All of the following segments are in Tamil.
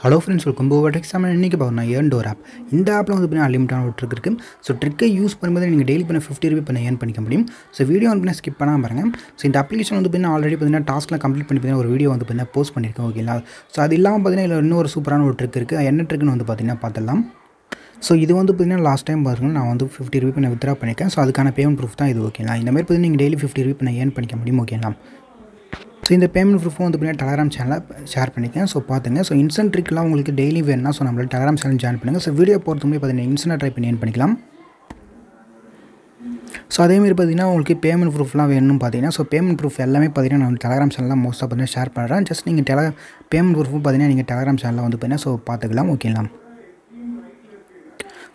ஹலோ ஃப்ரெண்ட்ஸ் வெல்கம் போவர் எக்ஸாம் இன்றைக்கி பார்க்கணும் ஏர்ன் டோர் ஆப் இந்த ஆப்பில் வந்து பார்த்தீங்கன்னா அன்லிமிட்டான ஒரு ட்ரிக் இருக்குது ஸோ ட்ரிக்கை யூஸ் பண்ணும்போது நீங்கள் டெய்லி பண்ண ஃபிஃப்டி ருபி பண்ண ஏர்ன் பண்ணிக்க முடியும். ஸோ வீடியோ வந்து ஸ்கிப் பண்ணால் பாருங்கள் ஸோ இந்த அப்ளிகேஷன் வந்து பார்த்தீங்கன்னா ஆல்ரெடி பார்த்தீங்கன்னா டாஸ்க்லாம் கம்ப்ளீட் பண்ணி பார்த்தீங்கன்னா ஒரு வீடியோ வந்து பார்த்தீங்கன்னா போஸ்ட் பண்ணியிருக்கேன் ஓகேங்களா ஸோ அது இல்லாமல் பார்த்தீங்கன்னா இதில் இன்னொரு சூப்பரான ஒரு ட்ரிக் இருக்குது என்ன ட்ரிக்னு வந்து பார்த்தீங்கன்னா பார்த்துடலாம். ஸோ இது வந்து பார்த்தீங்கன்னா லாஸ்ட் டைம் பாருங்கள் நான் வந்து ஃபிஃப்டி ருபி நான் வித்ரா பண்ணியிருக்கேன் ஸோ அதுக்கான பேமெண்ட் ப்ரூஃப் தான் இது ஓகேங்களா இந்த மாதிரி பார்த்தீங்கன்னா நீங்கள் டெய்லி ஃபிஃப்டி ருபி பண்ண ஏர்ன் பண்ணிக்க முடியும் ஓகேங்களா ஸோ இந்த பேமெண்ட் ப்ரூஃபும் வந்து பார்த்தீங்கன்னா டெலகிராம் சேனலில் ஷேர் பண்ணிக்கேன் ஸோ பார்த்துங்க. ஸோ இன்ஸ்டன்ட் ட்ரிக்லாம் உங்களுக்கு டெய்லி வேணும்னா ஸோ நம்மளோட டெலகிராம் சேனல் ஜாயின் பண்ணுங்கள் ஸோ வீடியோ பொறுத்த முடியும் பார்த்தீங்கன்னா இன்ஸ்டன்ட் ட்ரை பண்ணி ஏன் பண்ணிக்கலாம். ஸோ அதேமாதிரி பார்த்தீங்கன்னா உங்களுக்கு பேமெண்ட் ப்ரூஃப்லாம் வேணும்னு பார்த்தீங்கன்னா ஸோ பேமெண்ட் ப்ரூஃப் எல்லாமே பார்த்தீங்கன்னா நான் டெலகிராம் சேனலில் மோஸ்ட்டாக பார்த்தீங்கன்னா ஷேர் பண்ணுறேன் ஜஸ்ட் நீங்கள் டெல பேமெண்ட் ப்ரூஃபும் பார்த்தீங்கன்னா நீங்கள் டெலகிராம் சேனலில் வந்து பார்த்தீங்கன்னா ஸோ பார்த்துக்கலாம். ஓகேங்களா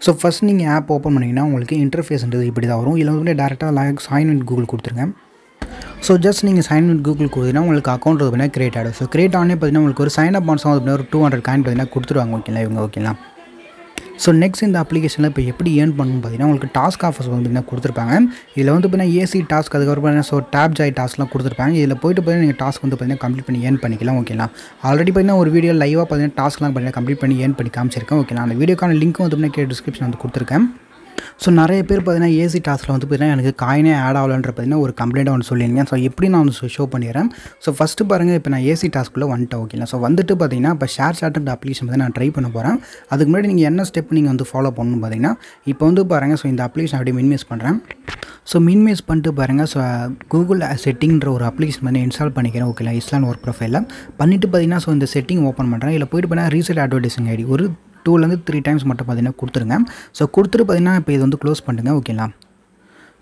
ஸோ ஃபஸ்ட் நீங்கள் ஆப் ஓப்பன் பண்ணிங்கன்னா உங்களுக்கு இன்டர்ஃபேஸ்ன்றது இப்படி தான் வரும். இதில் வந்து டேரெக்டாக லாக் சாயின் இன் கூகுள் கொடுத்துருங்க. ஸோ ஜஸ்ட் நீங்கள் சைன் வித் கூகுள் கொடுத்தீங்கன்னா உங்களுக்கு அக்கௌண்ட் பார்த்தீங்கன்னா கிரியேட் ஆகிடும் ஸோ கிரியேட் ஆனே பார்த்தீங்கன்னா உங்களுக்கு ஒரு சைன் அப் ஆன்ஸ் ஒரு டூ ஹண்ட்ரட் காயின் பார்த்தீங்கன்னா கொடுத்துருவாங்க. ஓகேங்களா இவங்க ஓகேங்களா ஸோ நெக்ஸ்ட் இந்த அப்ளிகேஷனில் இப்போ எப்படி ஏர்ன் பண்ணணும் பார்த்தீங்கன்னா உங்களுக்கு டாஸ்க் ஆஃபர்ஸ் வந்து பார்த்தீங்கன்னா கொடுத்துருப்பாங்க. இதில் வந்து பார்த்தீங்கன்னா ஏசி டாஸ்க் அதுக்கப்புறம் பார்த்தீங்கன்னா ஸோ டேப் ஜாய் டாஸ்க்லாம் கொடுத்துருப்பாங்க. இதில் போயிட்டு பார்த்தீங்கன்னா நீங்கள் டாஸ்க் வந்து பார்த்தீங்கன்னா கம்ப்ளீட் பண்ணி ஏர்ன் பண்ணிக்கலாம். ஓகேங்களா ஆல்ரெடி பார்த்தீங்கன்னா ஒரு வீடியோ லைவாக பார்த்தீங்கன்னா டாஸ்க்லாம் பார்த்தீங்கன்னா கம்ப்ளீட் பண்ணி ஏர்ன் பண்ணி காமிச்சிருக்கேன். ஓகேங்களா அந்த வீடியோக்கான லிங்க் வந்து பார்த்தீங்கன்னா டிஸ்கிரிப்ஷன் வந்து கொடுத்துருக்கேன். ஸோ நிறைய பேர் பார்த்தீங்கன்னா ஏசி டாஸ்கில் வந்து பார்த்தீங்கன்னா எனக்கு காயினே ஆட் ஆகலன்ற பார்த்தீங்கன்னா ஒரு கம்ப்ளைண்ட்டாக ஒன்று சொல்லியிருந்தேன். ஸோ எப்படி நான் வந்து ஷோ பண்ணிடுறேன்? ஸோ ஃபஸ்ட்டு பாருங்கள் இப்போ நான் ஏசி டாஸ்க்குள்ளே வந்துட்டேன். ஓகேங்களா ஸோ வந்துட்டு பார்த்தீங்கன்னா இப்போ ஷேர் சார்ட் அப்ளிகேஷன் வந்து நான் ட்ரை பண்ண போகிறேன் அதுக்கு முன்னாடி நீங்கள் என்ன ஸ்டெப் நீங்கள் வந்து ஃபாலோ பண்ணணும் பார்த்தீங்கன்னா இப்போ வந்து பாருங்கள் ஸோ இந்த அப்ளிகேஷன் அப்படியே மினிமைஸ் பண்ணுறேன் ஸோ மின்மேஸ் பண்ணிட்டு பாருங்கள் ஸோ கூகுள் செட்டிங்கிற ஒரு அப்ளிகேஷன் வந்து இன்ஸ்டால் பண்ணிக்கிறேன். ஓகேங்களா இஸ்லான் ஒர்க் ப்ரொஃபைலில் பண்ணிவிட்டு பார்த்தீங்கன்னா ஸோ இந்த செட்டிங் ஓப்பன் பண்ணுறேன் இல்லை போயிட்டு பார்த்தீங்கன்னா ரீசெட் அட்வர்டைசிங் ஐடி ஒரு டூலேருந்து த்ரீ டைம்ஸ் மட்டும் பார்த்தீங்கன்னா கொடுத்துருங்க. ஸோ கொடுத்துட்டு பார்த்தீங்கன்னா இப்போ இது வந்து க்ளோஸ் பண்ணுங்க ஓகேங்களா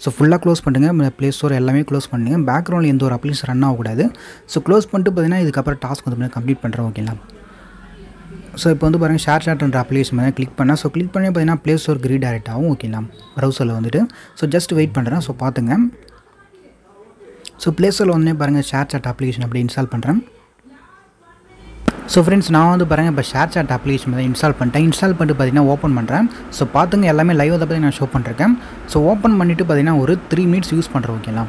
ஸோ ஃபுல்லாக க்ளோஸ் பண்ணுங்கள் ப்ளே ஸ்டோர் எல்லாமே க்ளோஸ் பண்ணுங்கள் பேக்ரவுண்டில் எந்த ஒரு அப்ளிகேஷன் ரன் ஆகக்கூடாது. ஸோ க்ளோஸ் பண்ணிட்டு பார்த்தீங்கன்னா இதுக்கப்புறம் டாஸ்க் வந்து கம்ப்ளீட் பண்ணுறேன் ஓகேங்களா ஸோ இப்போ வந்து பாருங்கள் ஷேர் சாட்ன்ற அப்ளிகேஷன் வந்து கிளிக் பண்ணால் ஸோ கிளிக் பண்ணி பார்த்தீங்கன்னா ப்ளே ஸ்டோர் ரீடைரக்ட் ஆகும் ஓகேங்களா ப்ரௌசரில் வந்துட்டு. ஸோ ஜஸ்ட் வெயிட் பண்ணுறேன் ஸோ பார்த்துங்க ஸோ ப்ளே ஸ்டோரில் வந்து பாருங்கள் ஷேர் சாட் அப்ளிகேஷன் அப்படி இன்ஸ்டால் பண்ணுறேன் ஸோ ஃப்ரெண்ட்ஸ் நான் வந்து பாருங்கள் இப்போ ஷேர் சாட் அப்ளிகேஷன் தான் இன்ஸ்டால் பண்ணிட்டேன். இன்ஸ்டால் பண்ணிட்டு பார்த்தீங்கன்னா ஓப்பன் பண்ணுறேன் ஸோ பார்த்துங்க எல்லாமே லைவ் தான் பற்றி நான் ஷோ பண்ணிருக்கேன் ஸோ ஓப்பன் பண்ணிவிட்டு பார்த்தீங்கன்னா ஒரு த்ரீ மினிட்ஸ் யூஸ் பண்ணுறேன் ஓகேங்களா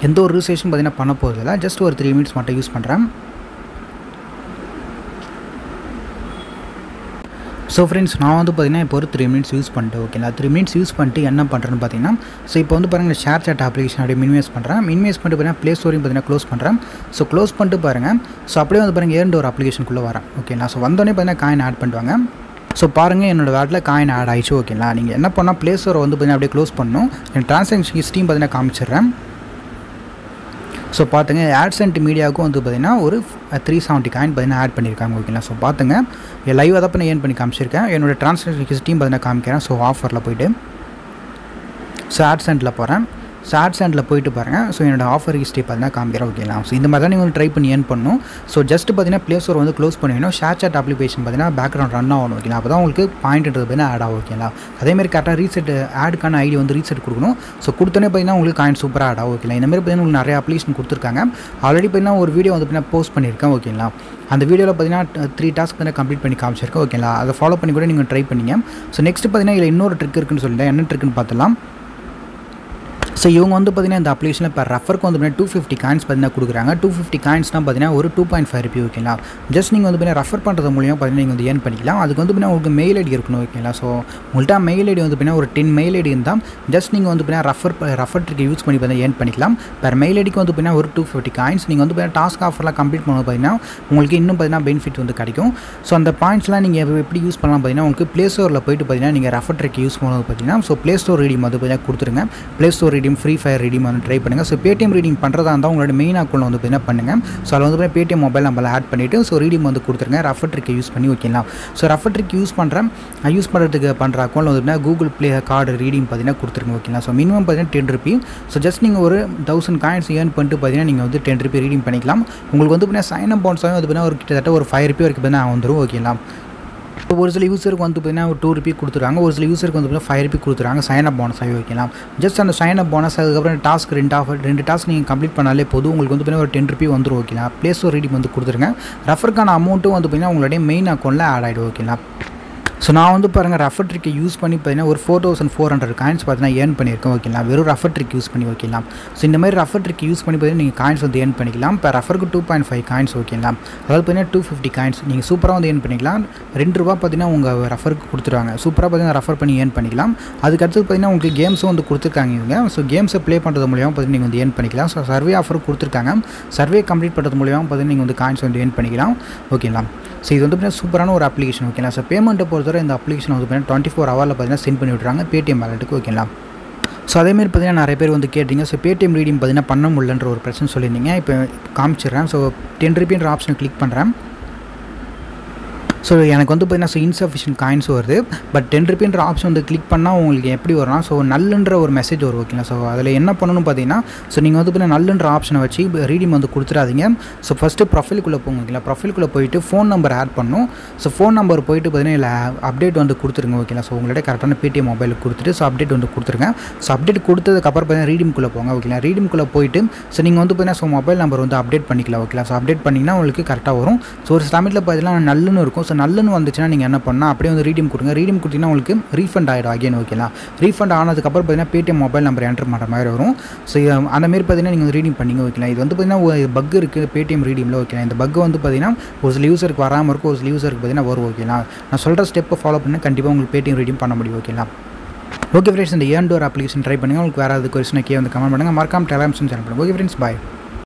எந்த ஒரு ரிசர்வேஷன் பார்த்தீங்கன்னா பண்ண போகிறதில்ல ஜஸ்ட் ஒரு த்ரீ மினிட்ஸ் மட்டும் யூஸ் பண்ணுறேன் ஸோ ஃப்ரெண்ட்ஸ் நான் வந்து பார்த்தீங்கன்னா இப்போ ஒரு த்ரீ மினிட்ஸ் யூஸ் பண்ணிட்டு ஓகேங்களா த்ரீ மினிட்ஸ் யூஸ் பண்ணிட்டு என்ன பண்ணுறேன்னு பார்த்தீங்கன்னா ஸோ இப்போ வந்து பாருங்கள் ஷேர் சாட் அப்ளிகேஷன் அப்படியே மினிமைஸ் பண்ணுறேன் மினிமைஸ் பண்ணிட்டு பார்த்தீங்கன்னா ப்ளே ஸ்டோரையும் பார்த்தீங்கன்னா க்ளோஸ் பண்ணுறேன் ஸோ க்ளோஸ் பண்ணிட்டு பாருங்கள் ஸோ அப்படியே வந்து பாருங்கள் இரண்டு ஒரு அப்ளிகேஷனுக்குள்ளே வரேன் ஓகேங்களா ஸோ வந்தோடனே பார்த்தீங்கன்னா காயின் ஆட் பண்ணுவாங்க ஸோ பாருங்கள் என்னோடய வேட்டில் காயின் ஆட் ஆயிடுச்சு ஓகேங்களா நீங்கள் என்ன பண்ணால் ப்ளே ஸ்டோரை வந்து பார்த்தீங்கன்னா அப்படியே க்ளோஸ் பண்ணணும். என் ட்ரான்சாக்ஷன் ஹிஸ்ட்ரியும் பார்த்தீங்கன்னா காமிச்சிடுறேன். ஸோ பார்த்துங்க ஆட்ஸ் அண்ட் மீடியாவுக்கும் வந்து பார்த்திங்கன்னா ஒரு த்ரீ செவன்ட்டி காயின் பார்த்தீங்கன்னா ஆட் பண்ணியிருக்காங்க ஓகேங்களா ஸோ பார்த்துங்க என் லைவாக தான் நான் ஏர்ன் பண்ணி காமிச்சிருக்கேன். என்னோடய ட்ரான்ஸ்லேஷன் ஹிஸ்ட்ரியும் பார்த்தீங்கன்னா காமிக்கிறேன். ஸோ ஆஃபரில் போயிட்டு ஸோ ஆட்ஸ் அண்டில் போகிறேன் ஸோ சேண்டில் போயிட்டு பாருங்கள் ஸோ என்னோட ஆஃபர் ஹிஸ்ட்ரி பார்த்தீங்கன்னா காமிக்கிறேன். ஓகேங்களா ஸோ இந்த மாதிரி தான் நீங்கள் ட்ரை பண்ணி ஏன் பண்ணணும். ஸோ ஜஸ்ட் பார்த்தீங்கன்னா ப்ளே ஸ்டோர் வந்து க்ளோஸ் பண்ணிடணும். ஷேர் சாட் அப்ளிகேஷன் பார்த்தீங்கன்னா பேக்ரவுண்ட் ரன் ஆகணும். ஓகேங்களா அப்போ தான் உங்களுக்கு பாயிண்ட்ன்றது பார்த்தீங்கன்னா ஆட் ஆகும். ஓகேங்களா அதேமாதிரி கரெக்டாக ரீசெட் ஆடுக்கான ஐடி வந்து ரீசெட் கொடுக்கணும். ஸோ கொடுத்தோன்னே பார்த்தீங்கன்னா உங்களுக்கு காயின் சூப்பராக ஆட் ஆகும். ஓகேங்களா இந்த மாதிரி பார்த்தீங்கன்னா உங்களுக்கு நிறைய அப்ளிகேஷன் கொடுத்துருக்காங்க. ஆல்ரெடி பார்த்தீங்கன்னா ஒரு வீடியோ வந்து பார்த்தீங்கன்னா போஸ்ட் பண்ணியிருக்கேன். ஓகேங்களா அந்த வீடியோவில் பார்த்தீங்கன்னா த்ரீ டாஸ்க் வந்து கம்ப்ளீட் பண்ணி காமிச்சிருக்கேன். ஓகேங்களா அதை ஃபாலோ பண்ணி கூட நீங்கள் ட்ரை பண்ணிங்க. ஸோ நெக்ஸ்ட் பார்த்தீங்கன்னா இதில் இன்னொரு ட்ரிக் இருக்குன்னு சொல்லிட்டேன் என்ன ட்ரிக்னு பார்த்துலாம் ஸோ இவங்க வந்து பார்த்தீங்கன்னா இந்த அப்ளிகேஷனில் இப்போ ரெஃபருக்கு வந்து பார்த்தீங்கன்னா டூ ஃபிஃப்டி காயின்ஸ் பார்த்தீங்கன்னா கொடுக்குறாங்க. டூ ஃபிஃப்டி காயின்ஸ்னால் பார்த்தீங்கன்னா ஒரு டூ பாயிண்ட் ஃபைவ் ருபி ஓகேங்களா ஜஸ்ட் நீங்கள் வந்து பார்த்தீங்கன்னா ரெஃபர் பண்ணுறது மூலியமாக பார்த்தீங்கன்னா நீங்கள் வந்து ஏர்ன் பண்ணிக்கலாம். அதுக்கு வந்து பார்த்தீங்கன்னா உங்களுக்கு மெயில் ஐடி இருக்கணும் ஓகேங்களா ஸோ உங்கள்கிட்ட மெயில் ஐடி வந்து பார்த்தீங்கன்னா ஒரு டென் மெயில் ஐடி இருந்தால் ஜஸ்ட் நீங்கள் வந்து பார்த்தீங்கன்னா ரெஃபர் ரெஃபர் ட்ரிக் யூஸ் பண்ணி பார்த்தீங்கன்னா ஏர்ன் பண்ணிக்கலாம். பெர் மெயில் ஐடிக்கு வந்து பார்த்தீங்கன்னா ஒரு டூ ஃபிஃப்டி காயின்ஸ் நீங்கள் வந்து பார்த்தீங்கன்னா டாஸ்க் ஆஃபர்லாம் கம்ப்ளீட் பண்ணும்போது பார்த்தீங்கன்னா உங்களுக்கு இன்னும் பார்த்தீங்கன்னா பெனிஃபிட் வந்து கிடைக்கும். ஸோ அந்த பாயிண்ட்ஸ்லாம் நீங்கள் எப்படி யூஸ் பண்ணலாம் பார்த்தீங்கன்னா உங்களுக்கு ப்ளே ஸ்டோரில் போயிட்டு பார்த்தீங்கன்னா நீங்கள் ரெஃபர் ட்ரிக் யூஸ் பண்ணும்போது பார்த்தீங்கன்னா ஸோ ப்ளே ஸ்டோர் ரீடிங் வந்து பார்த்தீங்கன்னா கொடுத்துருங்க. Play Store redeem Free Fire redeem வந்து ட்ரை பண்ணுங்கள் ஸோ பேடிஎம் ரீடிங் பண்ணுறதா இருந்தால் உங்களோட மெயின் அக்கௌண்ட் வந்து என்ன பண்ணுங்கள் ஸோ அதில் வந்து பேடிஎம் மொபைல் நம்பரில் ஆட் பண்ணிவிட்டு ஸோ ரீடிம் வந்து கொடுத்துருங்க. ரஃபர் ட்ரிக்கை யூஸ் பண்ணி ஓகேங்களா ஸோ ரஃபர் ட்ரிக் யூஸ் பண்ணுறேன் யூஸ் பண்ணுறதுக்கு பண்ணுற அக்கௌண்ட் வந்து கூகுள் ப்ளே கார்டு ரீடிங் பார்த்தீங்கன்னா கொடுத்துருங்க ஓகேங்களா ஸோ மினிமம் பார்த்தீங்கன்னா டென் ருபி ஸோ ஜஸ்ட் நீங்கள் ஒரு தௌசண்ட் காயின்ஸ் ஏர்ன் பண்ணிட்டு பார்த்தீங்கன்னா நீங்கள் வந்து டென் ருபி ரீடிங் பண்ணிக்கலாம். உங்களுக்கு வந்து பார்த்தீங்கன்னா சைன் அப் பவுன்ஸாகவே வந்து பார்த்தீங்கன்னா ஒரு கிட்டத்தட்ட ஒரு ஃபைவ் ருபி வரைக்கும் பார்த்தீங்கன்னா வந்துடும் ஓகேங்களா ஒரு சில யூஸருக்கு வந்து பார்த்தீங்கன்னா ஒரு டூ ருபி கொடுத்துருவாங்க ஒரு சில யூஸருக்கு வந்து பார்த்தீங்கன்னா ஃபைவ் ருபி கொடுத்துருவாங்க சைன் அப் போனஸ் ஆகி வைக்கலாம். ஜஸ்ட் அந்த சைன் அப் போனஸ் அதுக்கப்புறம் டாஸ்க் ரெண்டு ஆஃபர் ரெண்டு டாஸ்க் நீங்கள் கம்ப்ளீட் பண்ணாலே போதும். உங்களுக்கு வந்து பார்த்தீங்கன்னா ஒரு டென் ருபி வந்துடும் ஓகேங்களா ப்ளே ஸ்டோர் ரீடிங் வந்து கொடுத்துருங்க. ரெஃபருக்கான அமௌண்ட்டும் வந்து பார்த்தீங்கன்னா உங்களுடைய மெயின் அக்கௌண்ட்டில் ஆட் ஆகிடும் ஓகேங்களா ஸோ நான் வந்து பாருங்கள் ரஃபர் ட்ரிக்கை யூஸ் பண்ணி பார்த்தீங்கன்னா ஒரு four thousand four hundred coins பார்த்தீங்கன்னா ஏர்ன் பண்ணியிருக்கேன் ஓகேலாம் வெறும் ரஃபர் ட்ரிக் யூஸ் பண்ணி ஓகேலாம் ஸோ இந்த மாதிரி ரஃபர் ட்ரிக் யூஸ் பண்ணி பார்த்தீங்கன்னா நீங்கள் காயின்ஸ் வந்து ஏர்ன் பண்ணிக்கலாம். இப்போ ரஃபருக்கு டூ பாயிண்ட் ஃபைவ் காயின்ஸ் ஓகேங்களா அதாவது பார்த்தீங்கன்னா டூ ஃபிஃப்டி காயின்ஸ் நீங்கள் சூப்பராக வந்து ஏர்ன் பண்ணிக்கலாம். ரெண்டு ரூபா பார்த்தீங்கன்னா உங்கள் ரஃபருக்கு கொடுத்துருவாங்க. சூப்பராக பார்த்தீங்கன்னா ரெஃபர் பண்ணி ஏர்ன் பண்ணிக்கலாம். அதுக்கடுத்து பார்த்தீங்கன்னா உங்களுக்கு கேம்ஸும் வந்து கொடுத்துருக்காங்க இவங்க. ஸோ கேம்ஸை ப்ளே பண்ணுறது மூலியமாக பார்த்தீங்கன்னா நீங்கள் வந்து ஏர்ன் பண்ணிக்கலாம். ஸோ சர்வே ஆஃபர் கொடுத்துருக்காங்க. சர்வே கம்ப்ளீட் பண்ணுறது மூலியமாக பார்த்தீங்கன்னா நீங்கள் வந்து காயின்ஸ் வந்து ஏர்ன் பண்ணிக்கலாம். ஓகேலாம் ஸோ இது வந்து பார்த்தீங்கன்னா சூப்பரான ஒரு அப்ளிகேஷன் ஓகேலாம் ஸோ பேமெண்ட்டை பொறுத்த தடவை இந்த அப்ளிகேஷன் வந்து பார்த்தீங்கன்னா டுவெண்ட்டி ஃபோர் ஹவரில் பார்த்தீங்கன்னா சென்ட் பண்ணி விட்றாங்க பேடிஎம் வேலெட்டுக்கு ஓகேங்களா ஸோ அதேமாரி பார்த்தீங்கன்னா நிறைய பேர் வந்து கேட்டிங்க. ஸோ பேடிஎம் ரீடிங் பார்த்தீங்கன்னா பண்ண முடியலன்ற ஒரு பிரச்சனை சொல்லியிருந்தீங்க. இப்போ காமிச்சிடுறேன். ஸோ டென் ருபீன்ற ஆப்ஷனை கிளிக் பண்ணுறேன் ஸோ எனக்கு வந்து பார்த்தீங்கன்னா ஸோ இன்சஃபிஷியன்ட் காயின்ஸ் வருது. பட் டென் ருபீன்ற ஆப்ஷன் வந்து கிளிக் பண்ணால் உங்களுக்கு எப்படி வரும்னா ஸோ நல்லுன்ற ஒரு மெசேஜ் வரும் ஓகேங்களா ஸோ அதில் என்ன பண்ணணும் பார்த்தீங்கன்னா ஸோ நீங்கள் வந்து பார்த்தீங்கன்னா நல்லுன்ற ஆப்ஷனை வச்சு ரீடிங் வந்து கொடுத்துடாதீங்க. ஸோ ஃபஸ்ட்டு ப்ரொஃபைலுக்குள்ளே போங்க ஓகேங்களா ப்ரொஃபைலுக்குள்ளே போயிட்டு ஃபோன் நம்பர் ஆட் பண்ணணும். ஸோ ஃபோன் நம்பர் போயிட்டு பார்த்தீங்கன்னா இல்லை அப்டேட் வந்து கொடுத்துருங்க ஓகேங்களா ஸோ உங்கள்கிட்ட கரெக்டான பேடிஎம் மொபைலுக்கு கொடுத்துட்டு ஸோ அப்டேட் வந்து கொடுத்துருங்க. ஸோ அப்டேட் கொடுத்ததுக்கப்புறம் பார்த்தீங்கன்னா ரீடிம்குள்ளே போங்க ஓகேங்களா ரீடிம்குள்ளே போயிட்டு ஸோ நீங்கள் வந்து பார்த்தீங்கன்னா ஸோ மொபைல் நம்பர் வந்து அப்டேட் பண்ணிக்கலாம் ஓகேங்களா ஸோ அப்டேட் பண்ணிங்கன்னா உங்களுக்கு கரெக்டாக வரும். ஸோ ஒரு சமயத்தில் பார்த்தீங்கன்னா நல்லுன்னு இருக்கும். ஸோ நல்லன்னு வந்துச்சுன்னா நீங்கள் என்ன பண்ணால் அப்படியே வந்து ரீடிம் கொடுங்க. ரீடிம் கொடுத்தீங்கன்னா உங்களுக்கு ரீஃபண்ட் ஆகிடும் அகைன் ஓகேங்களா ரீஃபண்ட் ஆனதுக்கப்புறம் பார்த்தீங்கன்னா பேடிஎம் மொபைல் நம்பர் என்டர் பண்ணுற மாதிரி வரும். ஸோ அந்த மாரி பார்த்தீங்கன்னா நீங்கள் ரீடிங் பண்ணிங்க ஓகேங்களா இது வந்து பார்த்தீங்கன்னா பக் இருக்குது பேடிஎம் ரீடிமில் ஓகேங்களா இந்த பக் வந்து பார்த்தீங்கன்னா ஒரு சில யூசருக்கு வராமல் இருக்கும் ஒரு சில யூசருக்கு பார்த்தீங்கன்னா வரும் ஓகேங்களா நான் சொல்கிற ஸ்டெப்பை ஃபாலோ பண்ணால் கண்டிப்பாக உங்களுக்கு பேடிஎம் ரீடிம் பண்ண முடியும் ஓகேங்களா ஓகே ஃப்ரெண்ட்ஸ் இந்த ஏன் டோர் அப்ளிகேஷன் ட்ரை பண்ணுங்கள் உங்களுக்கு வேறு ஏதாவது கொஸ்டின் கே வந்து கமெண்ட் பண்ணுங்கள் மறக்காம டெலாம் சேனல் பண்ணுங்கள் ஓகே ஃப்ரெண்ட்ஸ் பாய்